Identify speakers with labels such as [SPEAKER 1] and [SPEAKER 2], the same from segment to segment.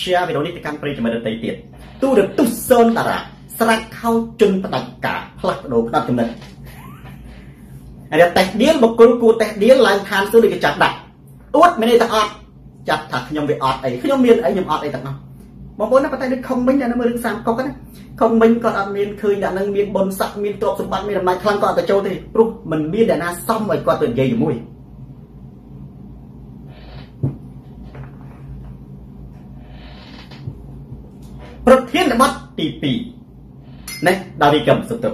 [SPEAKER 1] share វីដេអូនេះទៅកាន់ប្រិយមិត្តដទៃទៀតទូរទស្សន៍សូនតារាស្រាច់ខោជន់ផ្ដាច់ការផ្លាស់ប្ដូរផ្ដាច់ចំណិតហើយតេះដៀលបុគ្គលគួរតេះដៀលឡើងឋានសួគ៌ដូចចាប់ដាក់អួតមានន័យថាអត់ចាប់ថាខ្ញុំវាអត់អីខ្ញុំមានអីខ្ញុំអត់អីទាំងនោះបងប្អូនណាប៉ុន្តែដូចខុងមិញណាមើលរឿងសាមកុកណាខុងមិញគាត់អត់មានឃើញអ្នកនឹងមានបុណ្យស័ក្តិមានទ្រព្យសម្បត្តិមានអំណាចខ្លាំងគាត់អត់ទៅចូលទេព្រោះมันមានអ្នកណាសមឲ្យគាត់ទៅនិយាយជាមួយ ប្រធានបទទី2នេះដាវីកំសុទុ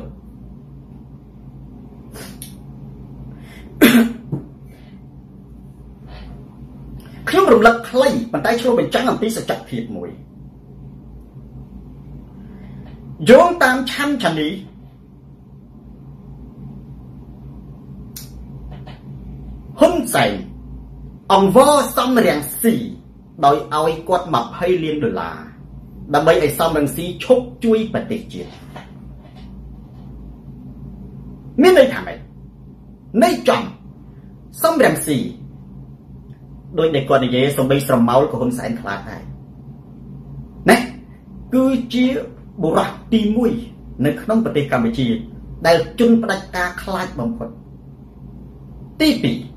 [SPEAKER 1] ខ្ញុំរំលឹកខ្លីប៉ុន្តែឆ្លុះបញ្ចាំងអំពីសច្ចភាពមួយយោងតាមឆាន់ឆានីហ៊ុនសែនអង្វរសំរាំងស៊ីដោយឲ្យគាត់20លានដុល្លារ ដើម្បីឲ្យសំរងស៊ីឈប់ជួយប្រទេសជាតិមានន័យថាម៉េចន័យចំសំរងស៊ីដោយដែលគាត់និយាយសំបីស្រមោលក៏ហ៊ុនសែនខ្លាចដែរណាគឺជាបុរសទី1នៅក្នុងប្រទេសកម្ពុជា ដែលជន់ផ្ដាច់ការខ្លាចបំផុតទី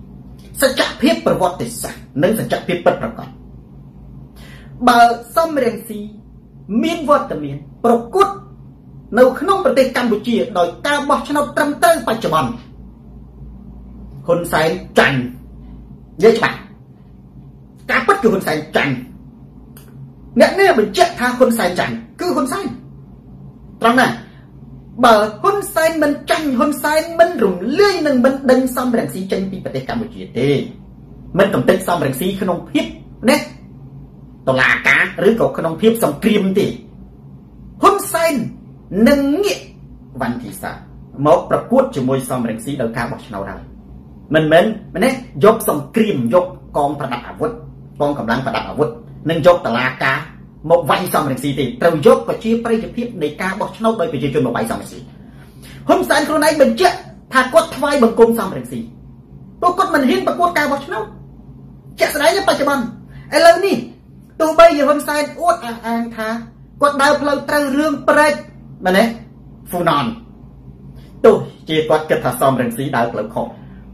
[SPEAKER 1] 2សច្ចភាពប្រវត្តិសាស្ត្រនិងសច្ចភាពពិតប្រាកដបើសំរងស៊ី មានវត្តមានប្រកួតនៅក្នុងប្រទេសកម្ពុជាដោយការបោះឆ្នោតត្រឹមត្រូវបច្ចុប្បន្នហ៊ុនសែនចាញ់និយាយច្បាស់ការពិតគឺហ៊ុនសែនចាញ់អ្នកនេះបញ្ជាក់ថាហ៊ុនសែនចាញ់គឺហ៊ុនសែនត្រង់ណាបើហ៊ុនសែនមិនចាញ់ហ៊ុនសែនមិនរំលាយនឹងមិនដេញសំរងស៊ីចេញពីប្រទេសកម្ពុជាទេមិនកំទេចសំរងស៊ីក្នុងភាពណា តឡាការឬក៏ក្នុងភាពសង្គ្រាមទេហ៊ុនសែននឹងងាកវ៉ាន់ធីសាមកប្រកួតជាមួយសំរងស៊ីដោយការបោះឆ្នោតហើយមិនមែនមែនទេយកសង្គ្រាមយកកងប្រដាប់អាវុធកងកម្លាំងប្រដាប់អាវុធនិងយកតឡាការមកវាយសំរងស៊ីទេត្រូវយកប្រជាប្រិយភាពនៃការបោះឆ្នោតដោយប្រជាជនមកវាយសំរងស៊ីហ៊ុនសែនខ្លួនឯងបញ្ជាក់ថាគាត់ថ្វាយបង្គំសំរងស៊ីពួកគាត់មិនហ៊ានប្រកួតការបោះឆ្នោតជាក់ស្ដែងបច្ចុប្បន្នឥឡូវនេះ ទោះបីជាហ៊ុនសែនអួតអះអាងថាគាត់ដើរផ្លូវត្រូវរឿងប្រេចមែនទេហ្វូណនទោះជាគាត់គិតថាសំរងស៊ីដើរផ្លូវខុស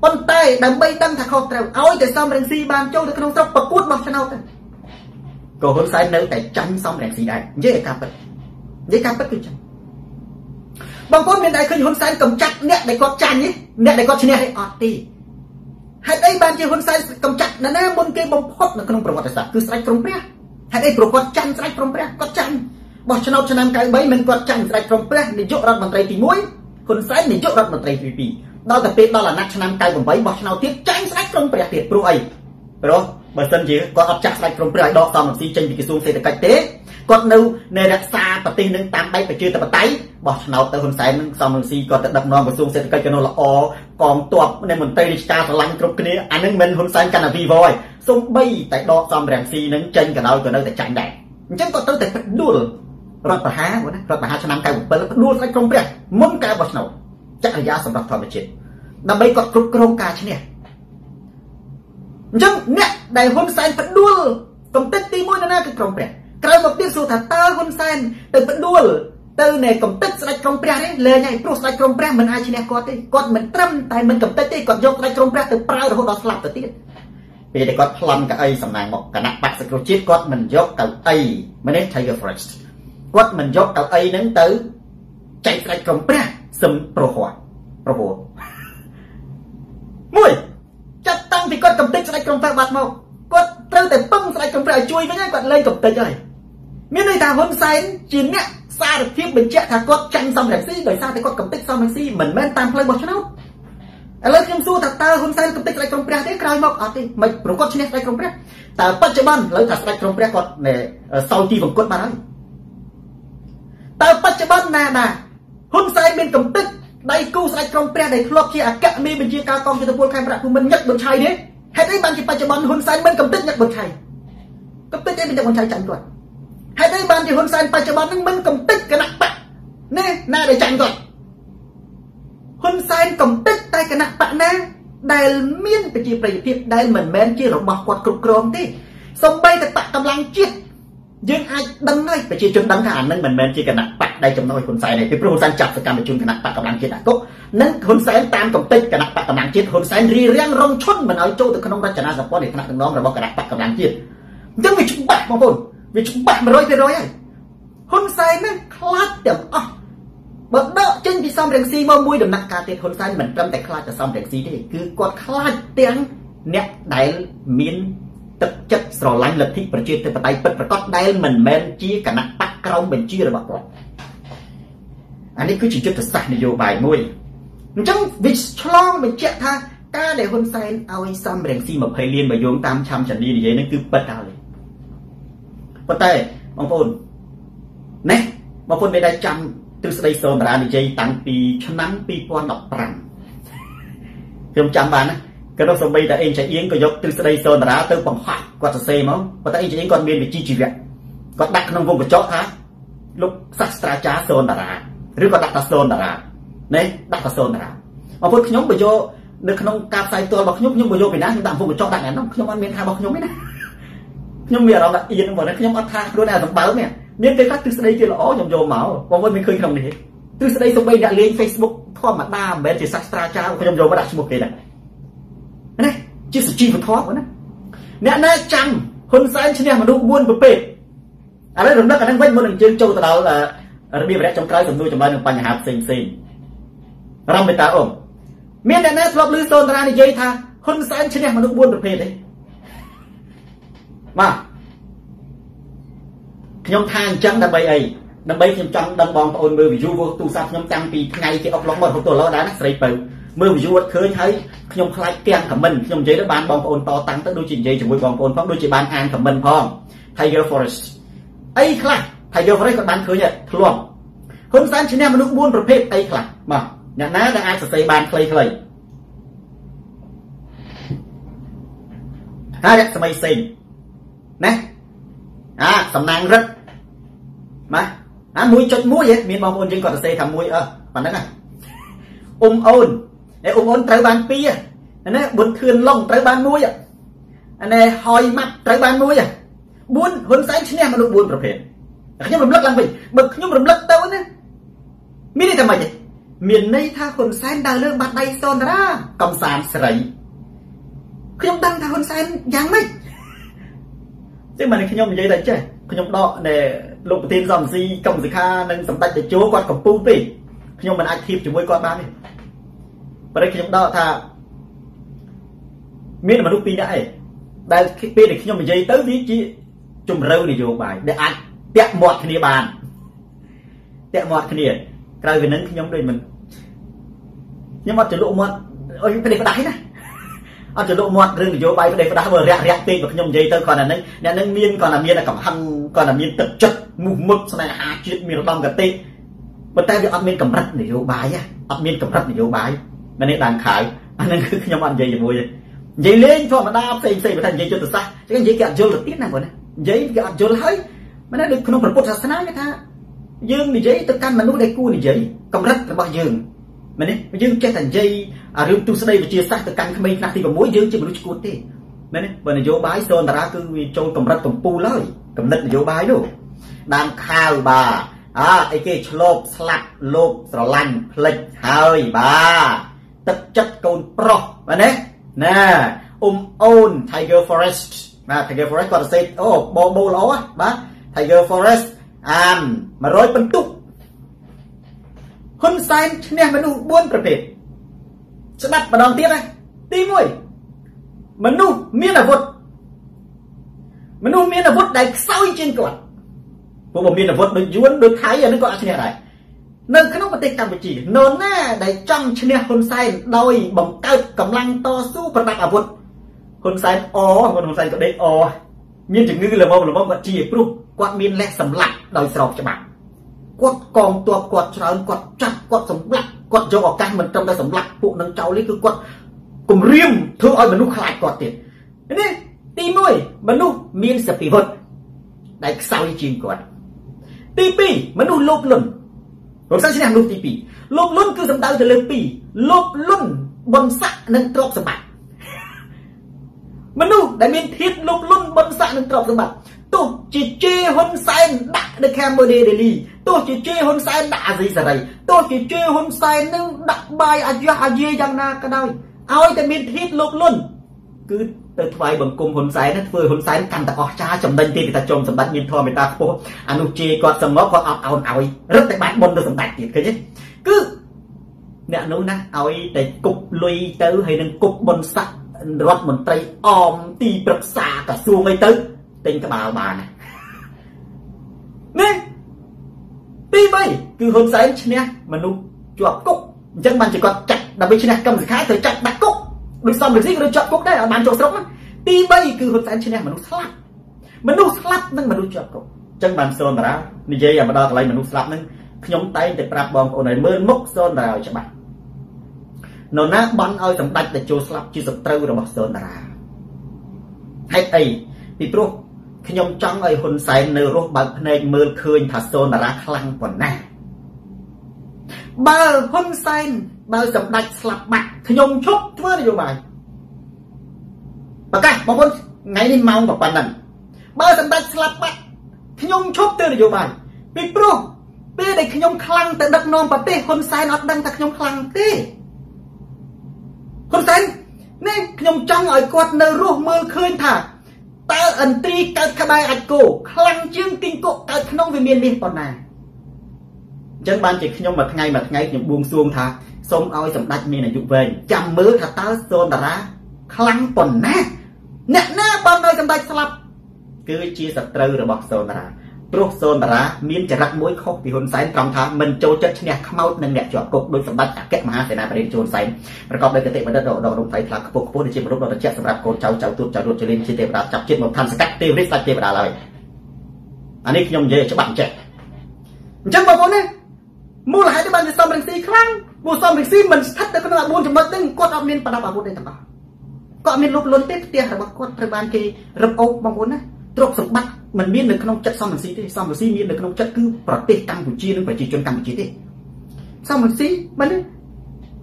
[SPEAKER 1] ប៉ុន្តែដើម្បីដឹងថាខុសត្រូវឲ្យតែសំរងស៊ីបានចូលទៅក្នុងស្រុកប្រកួតបោះឆ្នោតទៅក៏ហ៊ុនសែននៅតែចាញ់សំរងស៊ីដែរនិយាយការពិតនិយាយការពិតគឺចាញ់បងប្អូនមានតែឃើញហ៊ុនសែនកំចាត់អ្នកដែលគាត់ចាញ់ទេអ្នកដែលគាត់ឈ្នះទេអត់ទេ ហេតុអីបានជាហ៊ុនសែនកំចាត់នរណាមុនគេបំផុតនៅក្នុងប្រវត្តិសាស្ត្រគឺស្ដេចព្រំព្រះហេតុអីប្រគាត់ចាញ់ស្ដេចព្រំព្រះគាត់ចាញ់បោះឆ្នោតឆ្នាំ93មិនគាត់ចាញ់ស្ដេចព្រំព្រះនាយករដ្ឋមន្ត្រីទី1ហ៊ុនសែននាយករដ្ឋមន្ត្រីទី2ដល់តែពេលដល់អាណត្តិឆ្នាំ98បោះឆ្នោតទៀតចាញ់ស្ដេចព្រំព្រះទៀតព្រោះអីព្រោះបើសិនជាគាត់អត់ចាស់ស្ដេចព្រំព្រះឲ្យដកសំរងស៊ីចេញពីក្រសួងសេដ្ឋកិច្ចទេ គាត់នៅនៅរក្សាប្រទេសនឹងតាមបែបប្រជាធិបតេយ្យបោះឆ្នោតទៅហ៊ុនសែននឹងសំរងស៊ីគាត់ទៅដឹកនាំក្រសួងសេដ្ឋកិច្ចក៏នៅល្អកងទ័ពនៃមន្ត្រីរាជការស្រឡាញ់គ្រប់គ្នាអានឹងមិនហ៊ុនសែនកាន់តែវីវហើយសំបីតែដកសំរងស៊ីនឹងចេញក៏ដោយក៏នៅតែចាញ់ដែរអញ្ចឹងគាត់ទៅតែផ្ដួលរដ្ឋប្រហារណារដ្ឋប្រហារឆ្នាំ97ផ្ដួលស្ដេចព្រំព្រះមុនការបោះឆ្នោតចក្រយាសម្រាប់ធម្មជាតិដើម្បីគាត់គ្រប់គ្រងការឈ្នះអញ្ចឹងអ្នកដែលហ៊ុនសែនផ្ដួលកំតិចទី1នៅណាគឺក្រុងព្រះ ក្រោយមកទៀតសួរថាតើហ៊ុនសែនទៅផ្ដួលទៅនៃកំតិចស្ដេចក្រុងព្រះនេះលែងហើយព្រោះស្ដេចក្រុងព្រះមិនអាចឈ្នះគាត់ទេគាត់មិនត្រឹមតែមិនកំតិចទេគាត់យកស្ដេចក្រុងព្រះទៅប្រើរហូតដល់ស្លាប់ទៅទៀតពេលដែលគាត់ប្លន់កៅអីសំណាងមកគណៈបក្សសង្គ្រោះជាតិគាត់មិនយកកៅអីមែនទេ Tiger Forest គាត់មិនយកកៅអីហ្នឹងទៅចែកស្ដេចក្រុងព្រះសឹមប្រហ័សប្រហ័សមួយចាប់តាំងពីគាត់កំទេចស្ដេចក្រុងព្រះបាត់មកគាត់ត្រូវតែពឹងស្ដេចក្រុងព្រះឲ្យជួយវិញហើយគាត់លែងកំទេចហើយ មានន័យថាហ៊ុនសែនជាអ្នកសារភាពបញ្ជាក់ថាគាត់ចាញ់សំរងស៊ីដោយសារតែគាត់កំទេចសំរងស៊ីមិនមែនតាមផ្លូវបោះឆ្នោតឥឡូវខ្ញុំសួរថាតើហ៊ុនសែនកំទេចស្ដេចក្រុងព្រះទេក្រោយមកអត់ទេមិនប្រកបឈ្នះស្ដេចក្រុងព្រះតើបច្ចុប្បន្នឥឡូវថាស្ដេចក្រុងព្រះគាត់សោយទីវង្គតបានហើយតើបច្ចុប្បន្នណាណាហ៊ុនសែនមានកំទេចដៃគូស្ដេចក្រុងព្រះដែលធ្លាប់ជាអគ្គមេបញ្ជាការកងយុទ្ធពលខេមរៈភូមិន្ទញឹកប៊ុនឆៃទេហេតុអីបានជាបច្ចុប្បន្នហ៊ុនសែនមិនកំទេចញឹកប៊ុនឆៃកំទេចអីមិនញឹកប៊ុនឆៃចាញ់គាត់ ហេតុអីបានជាហ៊ុនសែនបច្ចុប្បន្ននឹងមិនកំទេចគណៈបកណែណាដែលចាញ់គាត់ហ៊ុនសែនកំទេចតែគណៈបកណាដែលមានប្រជាប្រិយភាពដែលមិនមែនជារបស់គាត់គ្រប់គ្រងទេសំបីតែបកកម្លាំងជាតិយើងអាចដឹងហើយប្រជាជនដឹងថាអានឹងមិនមែនជាគណៈបកដែលចំណុចហ៊ុនសែនទេពីព្រោះហ៊ុនសែនចាប់សកម្មជនគណៈបកកម្លាំងជាតិដាក់គុកនិងហ៊ុនសែនតាមកំតិចគណៈបកកម្លាំងជាតិហ៊ុនសែនរៀបរៀងរងឈុនមិនឲ្យចូលទៅក្នុងរចនាសម្ព័ន្ធនៃថ្នាក់ដឹកនាំរបស់គណៈបកកម្លាំងជាតិអញ្ចឹងវាច្បាស់បងប្អូន វាច្បាស់100%ហើយហ៊ុនសែននឹងខ្លាចទាំងអស់បើដកចេញពីសំរងស៊ីមកមួយដំណាក់កាលទៀតហ៊ុនសែនមិនត្រឹមតែខ្លាចតែសំរងស៊ីទេគឺគាត់ខ្លាចទាំងអ្នកដែលមានទឹកចិត្តស្រឡាញ់លទ្ធិប្រជាធិបតេយ្យពិតប្រាកដដែលមិនមែនជាគណៈបកក្រមបញ្ជារបស់គាត់អានេះគឺជាយុទ្ធសាស្ត្រនយោបាយមួយអញ្ចឹងវាឆ្លងបញ្ជាក់ថាការដែលហ៊ុនសែនឲ្យសំរងស៊ី20លានមកយោងតាមឆាំចានីនិយាយនឹងគឺពិតហើយ ប៉ុន្តែបងប្អូនណែបងប្អូនមានតែចាំទ្រឹស្ដីសូនតារានិយាយតាំងពីឆ្នាំ2015ខ្ញុំចាំបានណាក៏នោះសំបីតែអេងចៃអៀងក៏យកទ្រឹស្ដីសូនតារាទៅបង្ហោះគាត់សរសេរមកប៉ុន្តែអេងចៃអៀងគាត់មានវិជ្ជាជីវៈគាត់ដាក់ក្នុងវងកញ្ចក់ថាលោកសាស្ត្រាចារ្យសូនតារាឬក៏ដាក់តាសូនតារាណែដាក់តាសូនតារាបងប្អូនខ្ញុំបើយកនៅក្នុងការផ្សាយផ្ទាល់របស់ខ្ញុំខ្ញុំបើយកពីណាខ្ញុំដាក់វងកញ្ចក់ដាក់ណានោះខ្ញុំអត់មានថារបស់ខ្ញុំទេណា ខ្ញុំមានអារម្មណ៍ថាអៀនមកខ្ញុំអត់ថាខ្លួនឯងសម្បើមទេមានពេលខ្លះទ្រឹស្ដីគេល្អខ្ញុំយកមកបងប្អូនមានឃើញក្នុងនេះទេទ្រឹស្ដីសំបីអ្នកលេង Facebook ធម្មតាមិនមែនជាសាស្ត្រាចារ្យខ្ញុំយកមកដាក់ឈ្មោះគេដែរណាជាសុជីវធម៌ណាអ្នកណាចាំហ៊ុនសែនឈ្នះមនុស្ស4ប្រភេទឥឡូវរំលឹកអានឹងវិញមុននឹងជើងចូលទៅដល់របៀបរយៈចុងក្រោយសំណួរចម្លើយនឹងបញ្ហាផ្សេងផ្សេងរំមេតាអ៊ំមានអ្នកណាធ្លាប់ឮសូនតារានិយាយថាហ៊ុនសែនឈ្នះមនុស្ស4ប្រភេទទេ បាទខ្ញុំថាអញ្ចឹងដើម្បីអីដើម្បីខ្ញុំចង់ដឹងបងប្អូនមើល view ទូរស័ព្ទខ្ញុំតាំងពីថ្ងៃគេអុកឡុងមករហូតដល់ឥឡូវដែរណាស្រីពៅមើល view អត់ឃើញហើយខ្ញុំខ្លាចទាំង comment ខ្ញុំនិយាយទៅបានបងប្អូនតតាំងទៅដូចជានិយាយជាមួយបងប្អូនផងដូចជាបានអាន comment ផង Tiger Forest អីខ្លះ Tiger Forest ក៏បានឃើញដែរធ្លាប់ហ៊ុនសែនឈ្នះមនុស្ស4ប្រភេទអីខ្លះបាទអ្នកណាដែលអាចសរសេរបានខ្លីៗហើយសម័យផ្សេង ណាអាសំណាងរឹកបាទអា1.1ហ៎មានបងប្អូនយើងគាត់សរសេរថាមួយអឺប៉ណ្ណឹងហ៎អ៊ុំអូនអេអ៊ុំអូនត្រូវបាន2អានេះប៊ុនធឿនឡុងត្រូវបាន1អានេះហយម៉ាត់ត្រូវបាន1 4ហ៊ុនសែនឈ្នះមនុស្ស4ប្រភេទខ្ញុំរំលឹកឡើងវិញបើខ្ញុំរំលឹកទៅណាមានន័យថាម៉េចទេមានន័យថាហ៊ុនសែនដើរលើបាត់ដៃសនតារាកំសាន្តស្រីខ្ញុំដឹងថាហ៊ុនសែនយ៉ាងម៉េច ចឹងមិនខ្ញុំនិយាយតែចេះខ្ញុំដកដែលលោកប្រធានសំស៊ីកម្មសិក្ខានិងសម្ដេចតេជោគាត់កំពូលពេកខ្ញុំមិនអាចធៀបជាមួយគាត់បានទេប៉ុន្តែខ្ញុំដកថាមានមនុស្សពីរនាក់ឯងដែលពេលដែលខ្ញុំនិយាយទៅវាជាជំរឿនយោបាយដែលអាចតាក់មាត់គ្នាបានតាក់មាត់គ្នាក្រៅពីនឹងខ្ញុំដូចមិនខ្ញុំអត់ចលក់មាត់អុយពេលផ្ដាស់ណា អត់ចលក់មាត់រឿងនយោបាយប្រទេសផ្ដាស់បើរាក់រាក់ពេកបើខ្ញុំនិយាយទៅគាត់អានឹងអ្នកនឹងមានគាត់តែមានកំហឹងគាត់តែមានទឹកចិត្តមុះមុតស្នេហាជាតិមានរដំកតិប៉ុន្តែវាអត់មានកម្រិតនយោបាយអត់មានកម្រិតនយោបាយមែនទេដានខៅអានឹងគឺខ្ញុំអត់និយាយជាមួយទេនិយាយលេងធម្មតាផ្សេងផ្សេងបើថានិយាយយុទ្ធសាស្ត្រចឹងនិយាយគេអត់យល់ទៅទៀតណាបងណានិយាយគេអត់យល់ហើយមែនទេដូចក្នុងព្រះពុទ្ធសាសនាគេថាយើងនិយាយទៅកាន់មនុស្សដែលគួរនិយាយកម្រិតរបស់យើង មែនទេយើងចេះតែនិយាយអារឿងទស្សនវិជ្ជាសាស្ត្រទៅកាន់ក្មេងខ្លះទី6យើងជាមនុស្សឈួតទេមែនទេបើនយោបាយសនតារាគឺវាចូលកម្រិតកំពូលហើយកំណត់នយោបាយនោះដានខាវបាទអើអីគេឆ្លប់ស្លាប់លោកស្រឡាញ់ផ្លិចហើយបាទទឹកចិត្តកូនប្រុសបាទណាណាអ៊ុំអូន Tiger Forest បាទ Tiger Forest គាត់ទៅសេអូបបោល្អបាទ Tiger Forest អាន100បន្ទុក ហ៊ុនសែនឈ្នះមនុស្ស4ប្រភេទស្ដាប់ម្ដងទៀតណាទី1មនុស្សមានអាវុធមនុស្សមានអាវុធដែលខ្សោយជាងគាត់ពួកបើមានអាវុធដូចយួនដូចថៃអានឹងក៏អាចឈ្នះដែរនៅក្នុងប្រទេសកម្ពុជានរណាដែលចង់ឈ្នះហ៊ុនសែនដោយបង្កើតកម្លាំងតស៊ូប្រដាប់អាវុធហ៊ុនសែនអហ៊ុនសែនក៏ដេកអមានជំងឺល្មមល្មមគាត់ជាព្រោះគាត់មានលេសសម្លាប់ដោយស្របច្បាប់ គាត់កងទ័ពគាត់ច្រើនគាត់ចាប់គាត់សម្លាប់គាត់យកឱកាសមិនត្រឹមតែសម្លាប់ពួកនឹងចោលនេះគឺគាត់គំរាមធ្វើឲ្យមនុស្សខ្លាចគាត់ទៀតនេះទី1មនុស្សមានសពិវុធដែលខ្សោយជាងគាត់ទី2មនុស្សលោភលន់រកសិនឈ្នះមនុស្សទី2លោភលន់គឺសំដៅទៅលើ2លោភលន់បុណ្យស័ក្តិនិងទ្រព្យសម្បត្តិមនុស្សដែលមានធាតុលោភលន់បុណ្យស័ក្តិនិងទ្រព្យសម្បត្តិទោះជាជេហ៊ុនសែនដាក់នៅខាងមើដេលី ទោះជាជេហ៊ុនសែនដាក់អាស៊ីសេរីទោះជាជេហ៊ុនសែននឹងដាក់បាយអាយ៉ាអាយាយ៉ាងណាក៏ដោយឲ្យតែមានធៀបលោកលុនគឺទៅថ្វាយបង្គំហ៊ុនសែនធ្វើហ៊ុនសែនកាន់តែអស់ចាចំណេញទេតែចុំសម្បត្តិមានធម៌មេត្តាខ្ពស់អានោះជេគាត់សងប់គាត់អត់អោនឲ្យរឹតតែបាត់បុណ្យទៅសម្បត្តិទៀតឃើញទេគឺអ្នកនោះណាឲ្យតែគប់លុយទៅហើយនឹងគប់បុណ្យស័ក្តិរដ្ឋមន្ត្រីអមទីប្រឹក្សាក្រសួងអីទៅទិញក្បាលបានណា ទី3គឺហ៊ុនសែនឈ្នះមនុស្សជាប់គុកអញ្ចឹងបានជាគាត់ចាត់ដើម្បីឈ្នះកម្មសិក្ខាត្រូវចាត់ដាក់គុកដូចសំរងស៊ីក៏ជាប់គុកដែរអត់បានចូលស្រុកទី3គឺហ៊ុនសែនឈ្នះមនុស្សស្លាប់មនុស្សស្លាប់និងមនុស្សជាប់គុកអញ្ចឹងបានសូនតារានិយាយឲ្យមកដល់កន្លែងមនុស្សស្លាប់ហ្នឹងខ្ញុំតែងតែប្រាប់បងប្អូនឲ្យមើលមុខសូនតារាឲ្យច្បាស់នរណាបន់ឲ្យសម្ដេចតេជោស្លាប់ជាសត្រូវរបស់សូនតារាហេតុអីពីព្រោះ ខ្ញុំចង់ឲ្យហ៊ុនសែននៅរស់បើកភ្នែកមើលឃើញថាសូនតារាខ្លាំងប៉ុណ្ណាបើហ៊ុនសែនបើសម្ដេចស្លាប់បាត់ខ្ញុំឈប់ធ្វើនយោបាយប្រកាសបងប្អូនថ្ងៃនេះម៉ោងប៉ុណ្ណឹងបើសម្ដេចស្លាប់បាត់ខ្ញុំឈប់ធ្វើនយោបាយពីព្រោះពេលដែលខ្ញុំខ្លាំងទៅដឹកនាំប្រទេសហ៊ុនសែនអត់ដឹងថាខ្ញុំខ្លាំងទេហ៊ុនសែននេះខ្ញុំចង់ឲ្យគាត់នៅរស់មើលឃើញថា តើអន្ត្រីកើតក្បែរអាចគោខ្លាំងជាងគីងកុកកើតក្នុងវាមាននេះប៉ុណ្ណាអញ្ចឹងបានជាខ្ញុំមួយថ្ងៃមួយថ្ងៃខ្ញុំបួងសួងថាសូមឲ្យសម្ដេចមានអាយុវែងចាំមើលថាតើសូនតារាខ្លាំងប៉ុណ្ណាអ្នកណាបានឲ្យសម្ដេចស្លាប់គឺជាសត្រូវរបស់សូនតារា ព្រោះសូនតារាមានចរិតមួយខុសពីហ៊ុនសែនត្រង់ថាមិនចូលចិត្តឈ្នះខ្មោចនិងអ្នកជាប់គុកដោយសម្ដេចអគ្គមហាសេនាបតីជូនសែនប្រកបដោយគតិបណ្ឌិតដកដករំថ្លៃថ្លាខ្ពស់ខ្ពស់ដែលជាមនុស្សដ៏ត្រជាក់សម្រាប់កូនចៅចៅទូតចៅរួតចលិនជាទេវតាចាប់ជាតិមកឋានសកាត់ទេវរិទ្ធសាច់ទេវតាឡើយអានេះខ្ញុំនិយាយច្បាស់ចេះអញ្ចឹងបងប្អូនណាមូលហេតុដែលបានជាសំរងស៊ីខ្លាំងព្រោះសំរងស៊ីមិនស្ថិតនៅក្នុង4ចំណុចហ្នឹងគាត់អត់មានប្រដាប់អាវុធទេទាំងអស់គាត់មានលុបលុនទេផ្ទះរបស់គាត់ត្រូវបានគេរឹបអូសបងប្អូនណាទ្រព្យសម្បត្តិ มันមាននៅក្នុងចិត្តសំរងស៊ីទេសំរងស៊ីមាននៅក្នុងចិត្តគឺប្រទេសកម្ពុជានិងប្រជាជនកម្ពុជាទេសំរងស៊ីមិនទេ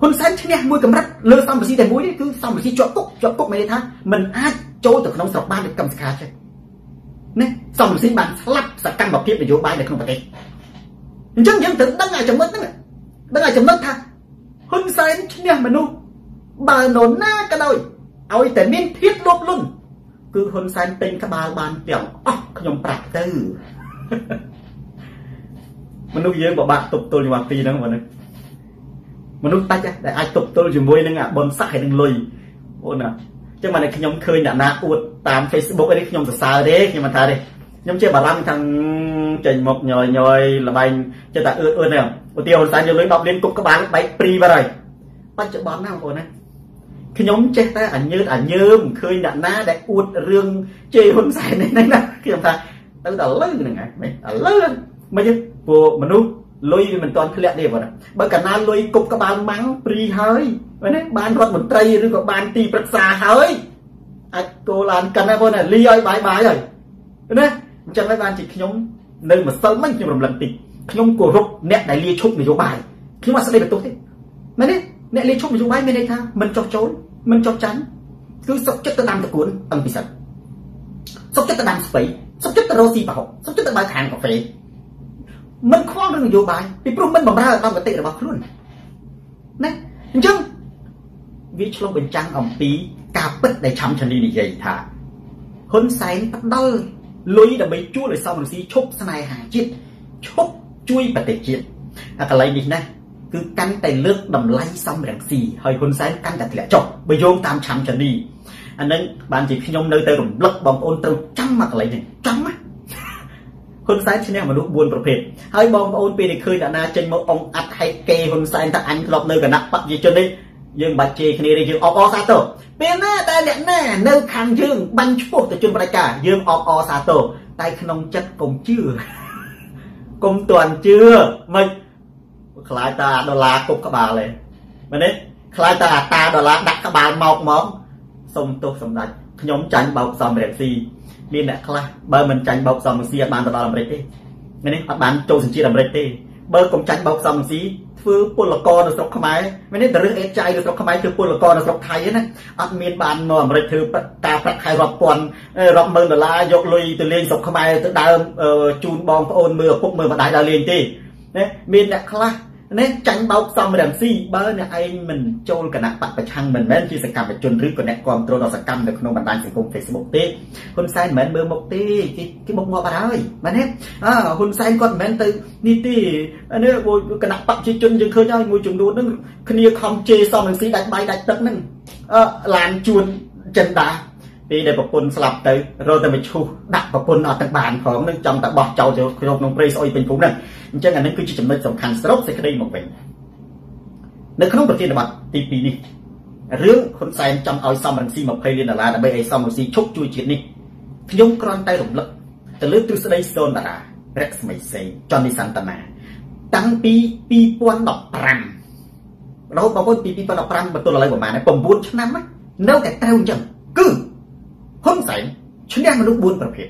[SPEAKER 1] ហ៊ុនសែនឈ្នះមួយកម្រិតលើសំរងស៊ីតែមួយទេគឺសំរងស៊ីជាប់គុកជាប់គុកមានន័យថាมันអាចចូលទៅក្នុងស្រុកបានដោយកម្មសខាចេះណាសំរងស៊ីបានស្លាប់សកម្មភាពនយោបាយនៅក្នុងប្រទេសអញ្ចឹងយើងត្រូវដឹងអាចំណុចហ្នឹងដឹងអាចំណុចថាហ៊ុនសែនឈ្នះមនុស្សបើនរណាក៏ដោយឲ្យតែមានភាពលោភលន់ គឺហ៊ុនសែនពេញក្បាលបានទាំងអស់ខ្ញុំប្រាប់ទៅមនុស្សយើងពិបាកទប់ទល់ជាមួយពីរហ្នឹងបងមនុស្សតាច់ដែលអាចទប់ទល់ជាមួយនឹងអាបុនស័កហើយនឹងលុយអូនណាអញ្ចឹងមកខ្ញុំឃើញអ្នកណាអួតតាម Facebook នេះខ្ញុំសរសើរទេខ្ញុំមិនថាទេខ្ញុំជាបារម្ភថាចេញមកញយញយលបែងចិត្តតែអឺតអឺតហ្នឹងឧទាហរណ៍ហ៊ុនសែនយកលុយ10លានគប់ក្បាលបែកព្រីបាត់ហើយបច្ចុប្បន្នណាបងប្អូនណា ខ្ញុំចេះតែអញើតអញើមឃើញអ្នកណាដែលអួតរឿងជេរហ៊ុនសែននេះណាខ្ញុំថាទៅដល់លើហ្នឹងហ៎មិនឥឡូវមិនពួកមនុស្សលុយវាមិនទាន់ធ្លាក់ទេបងបើកាលណាលុយគប់ក្បាលម៉ាំងព្រីហើយណាបានរដ្ឋមន្ត្រីឬក៏បានទីប្រឹក្សាហើយអាចគោឡានកិនណាបងណាលីឲ្យបាយបាយហើយណាអញ្ចឹងហើយបានជាខ្ញុំនៅម្សិលមិញខ្ញុំរំលឹកតិចខ្ញុំគោរពអ្នកដែលលាឈប់នយោបាយខ្ញុំអត់ស្ដីបន្ទោសទេមែនទេ អ្នកលេងឈប់នយោបាយមានន័យថាមិនចោះចូលមិនចោះចាញ់គឺសុកចិត្តទៅដាំតគួនតាំងពីសិនសុកចិត្តទៅដាំស្បៃសុកចិត្តទៅរកស៊ីប្រហុកសុកចិត្តទៅបើកខាងកាហ្វេមិនខ្វល់រឿងនយោបាយពីព្រោះមិនបំរើដល់កតិរបស់ខ្លួនណាអញ្ចឹងវាឆ្លុះបញ្ចាំងអំពីការពិតដែលឆំឆលីនិយាយថាហ៊ុនសែនផ្ដល់លុយដើម្បីជួលឲ្យសំរងស៊ីឈប់ស្នេហាជាតិឈប់ជួយប្រទេសជាតិអាកន្លែងនេះណា គឺកាន់តែលើកតម្លៃសំរងស៊ីហើយហ៊ុនសែនកាន់តែធ្លាក់ចុះបើយោងតាមឆាំចានីអានឹងបានជាខ្ញុំនៅតែរំលឹកបងប្អូនត្រូវចាំមកកន្លែងនេះចាំណាហ៊ុនសែនឈ្នះមនុស្ស4ប្រភេទហើយបងប្អូនពេលដែលឃើញអ្នកណាចេញមកអងអាត់ហេតុគេហ៊ុនសែនថាអញធ្លាប់នៅគណៈបព្វជិជននេះយើងបាច់ជេរគ្នាទេយើងអបអរសាទរពេលណាតែអ្នកណានៅខាងយើងបាញ់ឈ្មោះទៅជនបដិការយើងអបអរសាទរតែក្នុងចិត្តកុំជឿកុំទាន់ជឿមិន ខ្លាចតាដុល្លារគប់ក្បាលឯងមែនទេខ្លាចតាតាដុល្លារដាក់ក្បាលមកមកសុំទោសសម្ដេចខ្ញុំចាញ់បោកសំរងស៊ីមានអ្នកខ្លះបើមិនចាញ់បោកសំរងស៊ីអត់បានទៅដល់អាមេរិកទេមែនទេអត់បានចូលសញ្ជាតិអាមេរិកទេបើកុំចាញ់បោកសំរងស៊ីធ្វើពលករនៅស្រុកខ្មែរមែនទេតរឹសអេតចៃនៅស្រុកខ្មែរធ្វើពលករនៅស្រុកថៃណាអត់មានបានមកអាមេរិកធ្វើការប្រាក់ខែរាប់ពាន់រាប់ម៉ឺនដុល្លារយកលុយទៅលេងស្រុកខ្មែរទៅដើមជូនបងប្អូនមើលឪពុកមើលម្ដាយដើរលេងទេណាមានអ្នកខ្លះ នេះចាញ់បោកសំរងស៊ីបើអ្នកឯងមិនចូលគណៈបកប្រឆាំងមិនមែនជាសកម្មជនឬក៏អ្នកគ្រប់គ្រងដល់សកម្មនៅក្នុងបណ្ដាញសង្គម Facebook ទេហ៊ុនសែនមិនមែនមើលមុខទេគេគេមុខងាប់បាត់ហើយមែនទេអើហ៊ុនសែនគាត់មិនមែនទៅនេះទេនេះគណៈបកប្រជាជនយើងឃើញហើយមួយចំនួនហ្នឹងគ្នាខំជេរសំរងស៊ីដាច់បាយដាច់ទឹកហ្នឹងអឺឡានជួនចិនដា ពេលដែលប្រពន្ធស្លាប់ទៅរត់តែមកឈូសដាក់ប្រពន្ធអត់ទាំងបានផងនឹងចង់តែបោះចោលទៅក្នុងក្នុងព្រៃស្អុយពេញភូមិហ្នឹងអញ្ចឹងអានេះគឺជាចំណុចសំខាន់សរុបសេចក្តីមកវិញនៅក្នុងប្រធានបទទី2នេះរឿងហ៊ុនសែនចង់ឲ្យសំរងស៊ី20លានដុល្លារដើម្បីឲ្យសំរងស៊ីឈប់ជួយជាតិនេះខ្ញុំគ្រាន់តែរំលឹកទៅលើទ្រឹស្ដីសូនតារារស្មីសេងចន្ទនិសន្តនាតាំងពី2015រហូតបងប្អូនពី2015បន្ទល់ឥឡូវប្រហែល9ឆ្នាំនៅតែត្រូវអញ្ចឹងគឺ ហ៊ុនសែនឈ្នះមនុស្ស4ប្រភេទ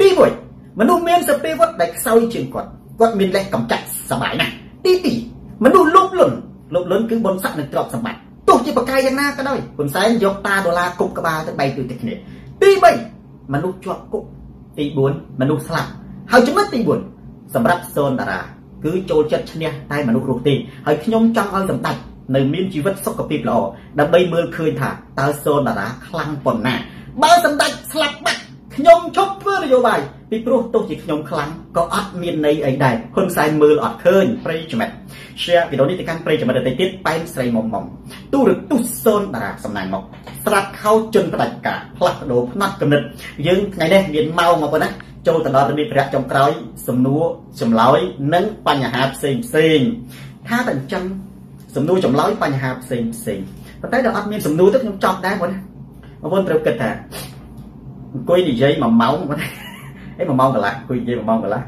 [SPEAKER 1] ទី1មនុស្សមានសតិវត្តដែលខ្សោយជាងគាត់គាត់មានលេសកំចាត់សបាយណាស់ទី2មនុស្សលោភលន់លោភលន់គឺបុណ្យស័ក្តិនិងទ្រព្យសម្បត្តិទោះជាប្រកាយយ៉ាងណាក៏ដោយហ៊ុនសែនយកតាដុល្លារគប់ក្បាលទៅបែកទៅគ្នាទី3មនុស្សជាប់គុកទី4មនុស្សស្លាប់ហើយចំណុចទី4សម្រាប់សូនតារាគឺចូលចិត្តឈ្នះតែមនុស្សរស់ទេហើយខ្ញុំចង់ឲ្យសម្ដេចនៅមានជីវិតសុខភាពល្អដើម្បីមើលឃើញថាតើសូនតារាខ្លាំងប៉ុណ្ណា បើសម្ដេចស្លាប់បាត់ខ្ញុំឈប់ធ្វើនយោបាយពីព្រោះទោះជាខ្ញុំខ្លាំងក៏អត់មានន័យអីដែរហ៊ុនសែនមើលអត់ឃើញប្រិយមិត្ត share វីដេអូនេះទៅកាន់ប្រិយមិត្តដទៃទៀតប៉ែនស្រីមុំមុំទូរទស្សន៍សូនតារាសំណាងមកស្រាប់ខោជន់ផ្ដាច់ការផ្លាស់ប្ដូរផ្នត់កំណត់យើងថ្ងៃនេះមានម៉ោងមកប៉ុណ្ណាចូលទៅដល់របៀបរយៈចុងក្រោយសំណួរចម្លើយនិងបញ្ហាផ្សេងផ្សេងថាតែអញ្ចឹងសំណួរចម្លើយបញ្ហាផ្សេងផ្សេងប៉ុន្តែដល់អត់មានសំណួរទៅខ្ញុំចប់ដែរបងណា បងប្អូនត្រូវគិតថាអង្គុយនិយាយ1ម៉ោងបងអី1ម៉ោងកន្លះអង្គុយនិយាយ1ម៉ោងកន្លះ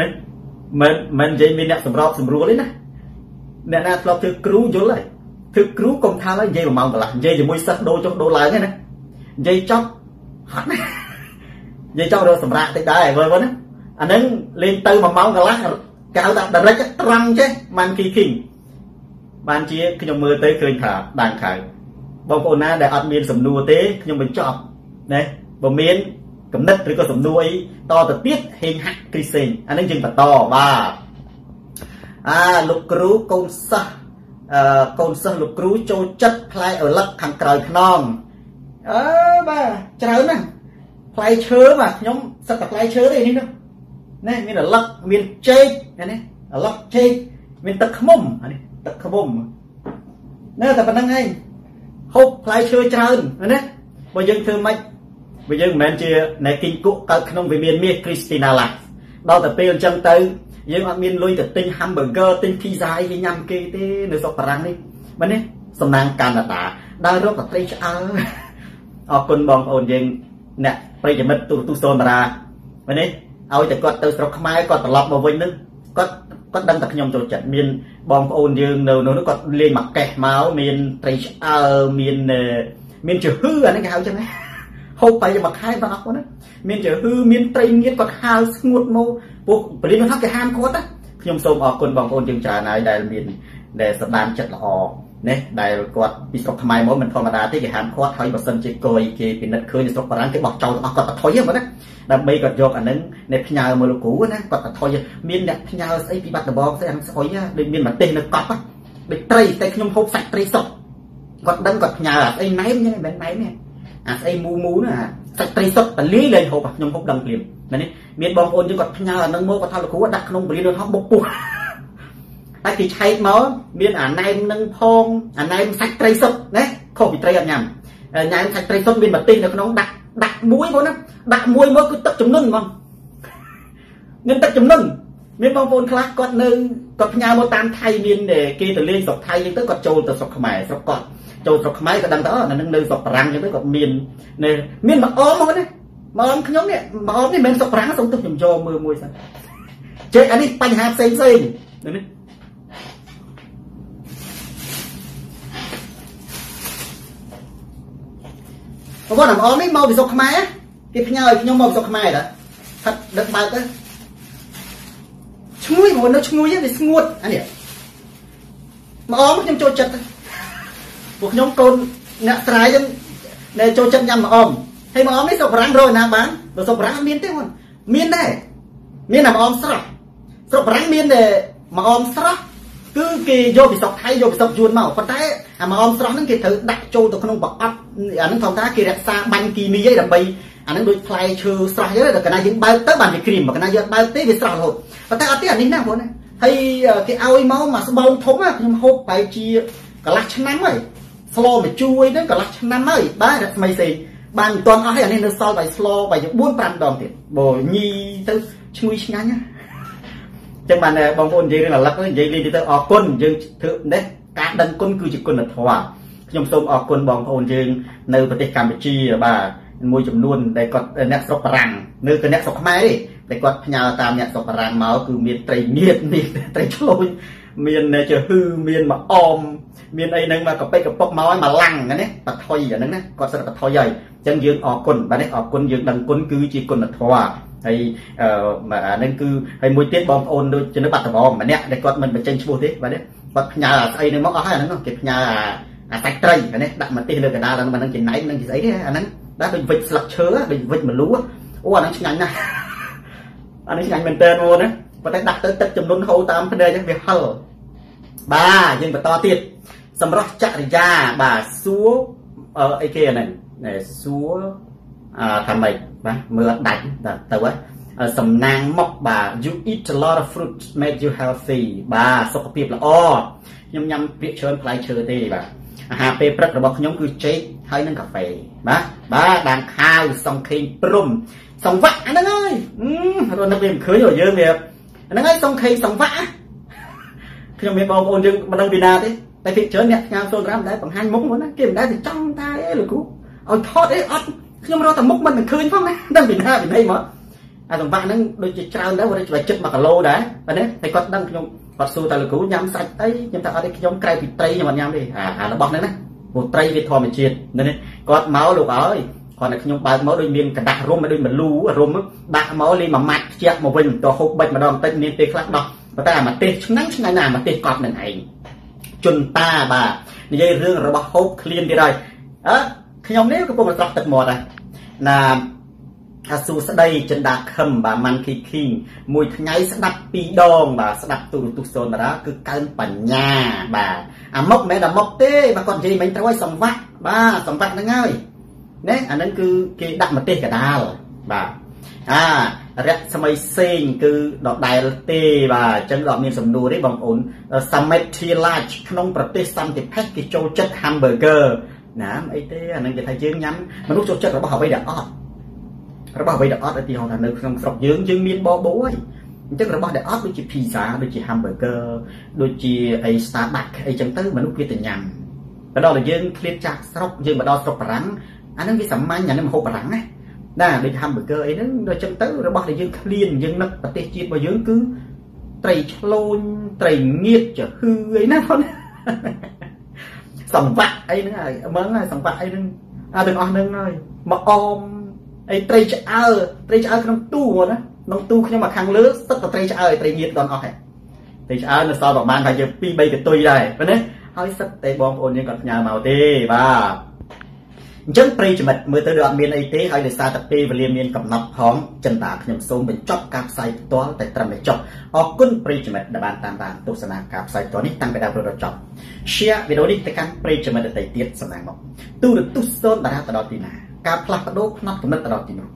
[SPEAKER 1] ណាមិនមិននិយាយមានអ្នកសម្របសម្រួលទេណាអ្នកណាធ្លាប់ធ្វើគ្រូយល់ហើយធ្វើគ្រូកុំថាឡើយនិយាយ1ម៉ោងកន្លះនិយាយជាមួយសិស្សដូរចុះដូរឡើងហ្នឹងណានិយាយចប់ហត់ណានិយាយចប់រកសម្រាប់តិចដែរបងប្អូនណាអាហ្នឹងលេងទៅ1ម៉ោងកន្លះគេហៅថា direct ត្រង់ចេះ monkey king បានជាខ្ញុំមើលទៅឃើញថាដាងខៅ បងប្អូនណាដែលអត់មានសំណួរទេខ្ញុំបញ្ចប់ណាបើមានកំណត់ឬក៏សំណួរអីតទៅទៀតហេងហាក់គ្រីសេងអានេះយើងបន្តបាទអាលោកគ្រូកូនសិស្សអឺកូនសិស្សលោកគ្រូចូលចិត្តផ្លែអលឹកខាងក្រោយខ្នងអឺបាទច្រើនណាស់ផ្លែឈើបាទខ្ញុំសិតតែផ្លែឈើទេនេះណាមានអលឹកមានចេកណាអលឹកចេកមានទឹកខ្មុំអានេះទឹកខ្មុំនៅតែប៉ុណ្្នឹងឯង ហូបផ្លែឈើច្រើនណាបើយើងធ្វើម៉េចបើយើងមិនមែនជាអ្នកគីងគក់កើតក្នុងវិមានមាស Christina Lax ដល់តែពេលអញ្ចឹងទៅយើងអត់មានលុយទៅទិញ hamburger ទិញ pizza អីគេញ៉ាំគេទេនៅស្រុកបារាំងនេះមែនទេសំណាងកាណាដាដើររកតែត្រីឆ្អើអរគុណបងប្អូនយើងអ្នកប្រិយមិត្តទូរទស្សន៍សូនតារាមែនទេឲ្យតែគាត់ទៅស្រុកខ្មែរគាត់ត្រឡប់មកវិញនឹងគាត់គាត់ដឹងតែខ្ញុំចូលចិត្តមាន បងប្អូនយើងនៅនោះគាត់លេងមកកេះមកមានត្រីឆ្អើមានមានចំហឺអានេះគេហៅចឹងណាហូបបាយមួយខែបងប្អូនណាមានចំហឺមានត្រីងៀតគាត់ហាលស្ងួតមកពួកបរិយាថាគេហាមគាត់ណាខ្ញុំសូមអរគុណបងប្អូនយើងច្រើនហើយដែលមានដែលសដានចិត្តល្អ ណាដែលគាត់ពីស្រុកខ្មែរមកមិនធម្មតាទេគេហាមគាត់ហើយបើសិនជាគយគេពិនិត្យឃើញនៅស្រុកបារាំងគេបោះចោលទាំងអស់គាត់ទៅថុយហ្នឹងណាដើម្បីគាត់យកអានឹងនៃផ្ញើមកលោកគ្រូណាគាត់ទៅថុយមានអ្នកផ្ញើស្អីពីបាត់ដំបងស្អីអានឹងស្អុយដូចមានម្ទេសនៅកប់ដូចត្រីតែខ្ញុំហូបសាច់ត្រីសុទ្ធគាត់ដឹងគាត់ផ្ញើអាស្អីណែមហ្នឹងមិនណែមទេអាស្អីមូមូណាសាច់ត្រីសុទ្ធតលីលេងហូបខ្ញុំហូបដឹងភ្លាមណានេះមានបងប្អូនយើងគាត់ផ្ញើអានឹងមកគាត់ថាលោកគ្រូដាក់ក្នុងបរិយាហោះបុកពោះ តែគេឆែកមកមានអាណែមនឹងផងអាណែមសាច់ត្រីសុទ្ធណាខុសពីត្រីអត់ញ៉ាំញ៉ាំសាច់ត្រីសុទ្ធមានម្ទេសនៅក្នុងដាក់ដាក់មួយបងណាដាក់មួយមកគឺទឹកចំនួនហ្មងមានទឹកចំនួនមានបងប្អូនខ្លះគាត់នៅគាត់ផ្ញើមកតាមថៃមានគេទៅលេងស្រុកថៃអញ្ចឹងទៅគាត់ចូលទៅស្រុកខ្មែរស្រុកគាត់ចូលស្រុកខ្មែរក៏ដឹងទៅអានឹងនៅស្រុកបារាំងអញ្ចឹងទៅគាត់មានមានមកអមមកណាមកអមខ្ញុំនេះមកអមនេះមិនមែនស្រុកបារាំងសុំទៅខ្ញុំយកមើលមួយសិនជិះអានេះបញ្ហាផ្សេងផ្សេងនេះ បងប្អូនអំអមនេះមកពីស្រុកខ្មែរគេផ្ញើឲ្យខ្ញុំមកពីស្រុកខ្មែរតាថាដឹកបើកទៅឈ្ងុយបងនៅឈ្ងុយវាស្ងួតអានេះម្អមខ្ញុំចូលចិត្តពួកខ្ញុំកូនអ្នកស្រែយើងដែលចូលចិត្តញ៉ាំម្អមហើយម្អមនេះសុកបារាំងរយណាបានបើសុកបារាំងមានទេហ្នឹងមានដែរមានតែម្អមស្រស់ស្រុកបារាំងមានតែម្អមស្រស់ គឺគេយកពីស្រុកថៃយកពីស្រុកយួនមកប៉ុន្តែអាម្អមស្រស់ហ្នឹងគេត្រូវដាក់ចូលទៅក្នុងប្រអប់អាហ្នឹងធម្មតាគេរក្សាបាញ់គីមីឯដើម្បីអាហ្នឹងដូចផ្លែឈើស្រស់យើងដល់កណាយើងបើកទៅបានវាក្រៀមបើកណាយើងបើកទេវាស្រស់រហូតប៉ុន្តែអត់ទេអានេះណាបងណាហើយគេឲ្យមកមួយស្បូងធំខ្ញុំហូបប្រហែលជាកន្លះឆ្នាំហើយស្លមកជួយហ្នឹងកន្លះឆ្នាំហើយបាទរស្មីសេបានមិនទាន់អស់ហើយអានេះនៅសល់បាយស្លបាយ4 5ដងទៀតបើញីទៅឈ្ងុយឆ្ងាញ់ណា ចឹងបានបងប្អូននិយាយរឿងរលឹកនិយាយលេងទៅអរគុណយើងធ្វើនេះការដឹងគុណគឺជាគុណធម៌ខ្ញុំសូមអរគុណបងប្អូនយើងនៅប្រទេសកម្ពុជាបាទមួយចំនួនដែលគាត់អ្នកស្រុកបារាំងនៅក៏អ្នកស្រុកខ្មែរទេដែលគាត់ផ្ញើតាមអ្នកស្រុកបារាំងមកគឺមានត្រីងៀតមានត្រីឆ្លូញ មានជើហឺមានមកអមមានអីហ្នឹងមកកប៉ិកកពុកមកឲ្យមកឡាំងណាបថុយអាហ្នឹងណាគាត់សិតបថុយហើយអញ្ចឹងយើងអរគុណបាទនេះអរគុណយើងដឹងគុណគឺជាគុណធម៌ហើយអឺអានឹងគឺហើយមួយទៀតបងប្អូនដូចជានៅបាត់ដំបងម្នាក់ដែលគាត់មិនបញ្ចេញឈ្មោះទេបាទនេះគាត់ផ្ញើស្អីនឹងមកអស់ហើយអាហ្នឹងគេផ្ញើអាសាច់ត្រីអានេះដាក់មកទេសលើកណ្ដាលអាហ្នឹងចំណែកនឹងគេស្អីទេអាហ្នឹងដែរដូចវិចស្លឹកឈើដូចវិចម្លូអូអាហ្នឹងឆ្ងាញ់ណាស់អានេះឆ្ងាញ់មែនតើមកណា ប៉ុន្តែដាក់ទៅទឹកចំនួនហូរតាមភ្នែកអញ្ចឹងវាហឹលបាទយើងបន្តទៀតសម្រស់ចរិយាបាទសួរអីគេអាហ្នឹងសួរអឺថាម៉េចបាទមើលដាច់ទៅសំណាងមកបាទ you eat a lot of fruit make you healthy បាទសុខភាពល្អខ្ញុំញ៉ាំពាក្យច្រើនផ្លែឈើទេបាទអាហារពេលព្រឹករបស់ខ្ញុំគឺចេកហើយនឹងកាហ្វេបាទបាទដាំខាវសង្ខេងព្រំសង្វាក់អាហ្នឹងហើយរត់នឹកវាមិនឃើញយើងវា ហ្នឹងហើយសង្ខេងសង្វាក់ខ្ញុំមានបងប្អូនយើងមិនដឹងពីណាទេតែភាគច្រើនអ្នកញ៉ាំសូនក្រាមដែរបង្ហាញមុខហ្នឹងណាគេមិនដែរទៅចង់តែអីលោកគ្រូឲ្យថតអីអត់ខ្ញុំរកតែមុខមិនឃើញផងណាដឹងពីណាពីណីមកអាសង្វាក់ហ្នឹងដូចជាច្រើនដែរវាចិត្ត1គីឡូដែរបាទណាតែគាត់ដឹងខ្ញុំគាត់សួរតើលោកគ្រូញ៉ាំសាច់អីខ្ញុំថាអត់ទេខ្ញុំក្រៅពីត្រីខ្ញុំអត់ញ៉ាំទេអាអារបស់ហ្នឹងណាព្រោះត្រីវាធម្មជាតិនេះគាត់មកលោកអើយ គាត់តែខ្ញុំបើកមកដូចមានកដាស់រុំដូចមលូរុំដាក់មកលេងមួយម៉ាត់ខ្ជិះមកវិញទៅហូបបិចម្ដងបន្តិចមានពេលខ្លះដោះប៉ុន្តែអាម្ទេសឆ្ងាញ់ឆ្ងាញ់ណាស់អាម្ទេសកប់នឹងឯងជន់តាបាទនិយាយរឿងរបស់ហូបឃ្លានទៀតហើយអើខ្ញុំនេះកំពុងតែស្រស់ទឹកមាត់ហើយណាថាសួស្ដីចិនដាខឹមបាទម៉ាន់គីគីងមួយថ្ងៃស្ដាប់ពីរដងបាទស្ដាប់ទូរទស្សន៍សូនតារាគឺកើនបញ្ញាបាទអាមុកមិនមែនអាមុកទេបាទគាត់និយាយមិញត្រូវឲ្យសង្វាក់បាទសង្វាក់ហ្នឹងហើយ ណាអាហ្នឹងគឺគេដាក់ម្ទេសកដាលបាទអារស្មីសេងគឺដដែលទេបាទអញ្ចឹងដល់មានសំណួរទេបងប្អូន Summit Village ក្នុងប្រទេសសន្តិភេទគេចូលចិត្ត hamburger ណាអីទេអានឹងគេថាយើងញ៉ាំមនុស្សចូលចិត្តរបស់អ្វីដែលអត់របស់អ្វីដែលអត់ឧទាហរណ៍ថានៅក្នុងស្រុកយើងយើងមានបបោហើយអញ្ចឹងរបស់ដែលអត់ដូចជា pizza ដូចជា hamburger ដូចជាអី Starbucks អីចឹងទៅមនុស្សគេទៅញ៉ាំដល់ដល់យើងឃ្លាតចាស់ស្រុកយើងមកដល់ស្រុកបារាំង អានឹងវាសាមញ្ញអានឹងមហូបបារាំងណាណាដូច hamburger អីហ្នឹងដូចចឹងទៅរបស់ដែលយើងឃ្លានយើងនឹកប្រទេសជាតិរបស់យើងគឺត្រីឆ្លូញត្រីងៀតចាហឺអីណាផងសង្វាក់អីហ្នឹងហើយមើលហើយសង្វាក់អីហ្នឹងអាទាំងអស់ហ្នឹងហើយមកអមអីត្រីឆ្អើត្រីឆ្អើក្នុងទូណាក្នុងទូខ្ញុំមកខាងលើទឹកតែត្រីឆ្អើត្រីងៀតដល់អស់ហើយត្រីឆ្អើនៅសល់ប្រហែលថាយើង2 3កតុយដែរប៉ុណ្ណាហើយសិតតែបងប្អូនយើងគាត់ផ្ញើមកទេបាទ អញ្ចឹងប្រិយមិត្តមើលទៅដូចអត់មានអីទេហើយដោយសារតែពេលវេលាមានកំណត់ផងចិនតាខ្ញុំសូមបញ្ចប់ការផ្សាយផ្ទាល់តែត្រឹមតែចប់អរគុណប្រិយមិត្តដែលបានតាមដានទស្សនាការផ្សាយផ្ទាល់នេះតាំងពីដើមរហូតដល់ចប់ share វីដេអូនេះទៅកាន់ប្រិយមិត្តដទៃទៀតសម្រាប់មកទូរទស្សន៍សូនតារាទៅដល់ទីណាការផ្លាស់ប្ដូរផ្នត់កំណត់ទៅដល់ទីនោះ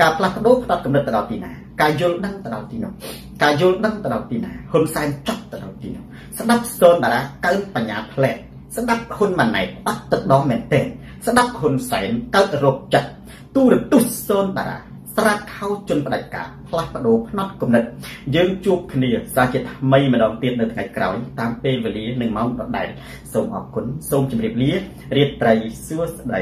[SPEAKER 1] ការផ្លាស់ប្ដូរផ្នត់កំណត់ទៅដល់ទីណាការយល់ដឹងទៅដល់ទីនោះការយល់ដឹងទៅដល់ទីណាហ៊ុនសែនចប់ទៅដល់ទីនោះស្ដាប់សូនតារាកើនបញ្ញាផ្លែស្ដាប់ហ៊ុនម៉ាណែតអត់ទឹកដងមែនទេ ស្ដាប់ហ៊ុនសែនកើតរោគចិត្តទូរទស្សន៍សូនតារាស្រាតខោជន់ផ្ដាច់ការផ្លាស់ប្ដូរផ្នត់គំនិត យើងជួបគ្នាសាជាថ្មីម្ដងទៀតនៅថ្ងៃក្រោយតាមពេលវេលានិងម៉ោងដដែលសូមអរគុណសូមជម្រាបលារាត្រីសួស្តី